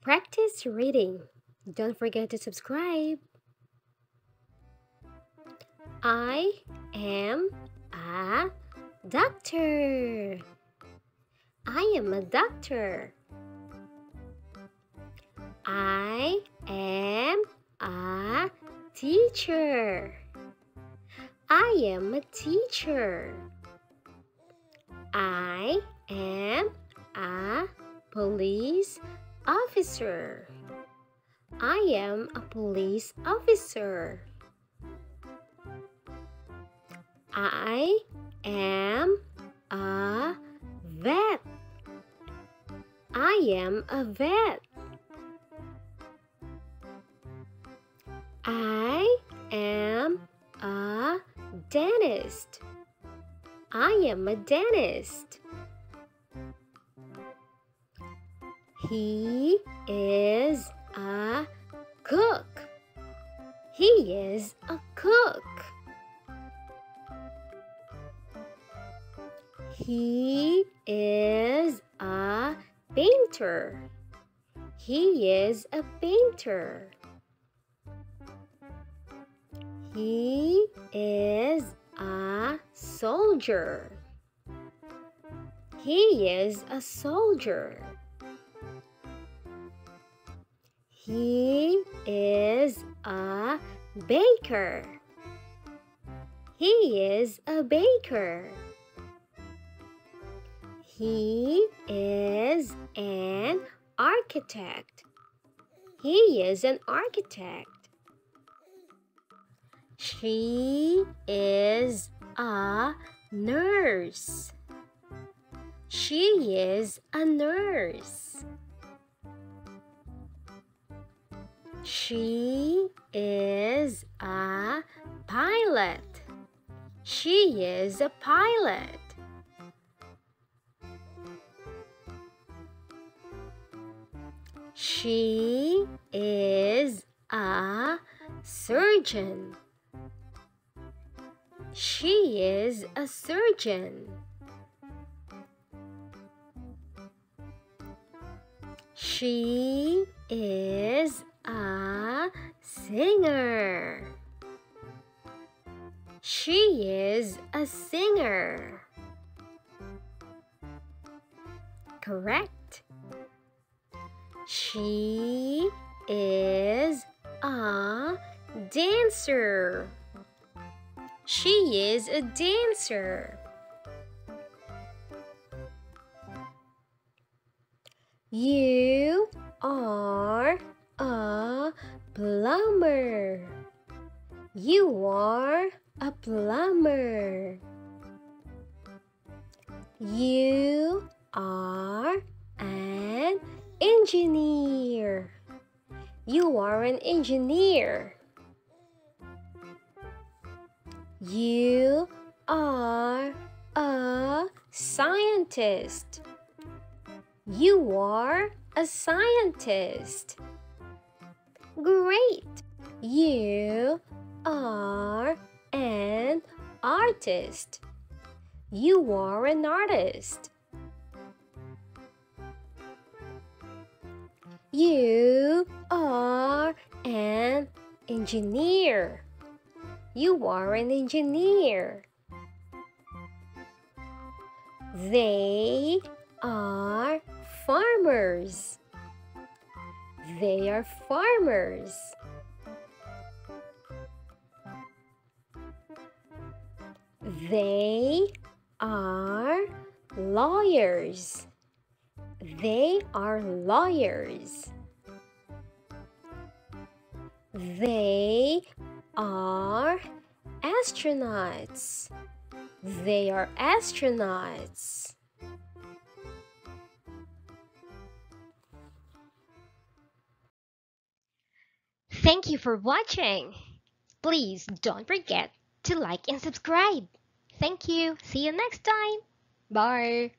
Practice reading. Don't forget to subscribe. I am a doctor. I am a doctor. I am a teacher. I am a teacher. I am a police officer. I am a police officer. I am a vet. I am a vet. I am a dentist. I am a dentist. He is a cook. He is a cook. He is a painter. He is a painter. He is a soldier. He is a soldier. He is a baker. He is a baker. He is an architect. He is an architect. She is a nurse. She is a nurse. She is a pilot. She is a pilot. She is a surgeon. She is a surgeon. She is a singer. She is a singer. Correct. She is a dancer. She is a dancer. You plumber. You are a plumber. You are an engineer. You are an engineer. You are a scientist. You are a scientist. You are an artist. You are an artist. You are an engineer. You are an engineer. They are farmers. They are farmers. They are lawyers. They are lawyers. They are astronauts. They are astronauts. Thank you for watching. Please don't forget to like and subscribe. Thank you. See you next time. Bye.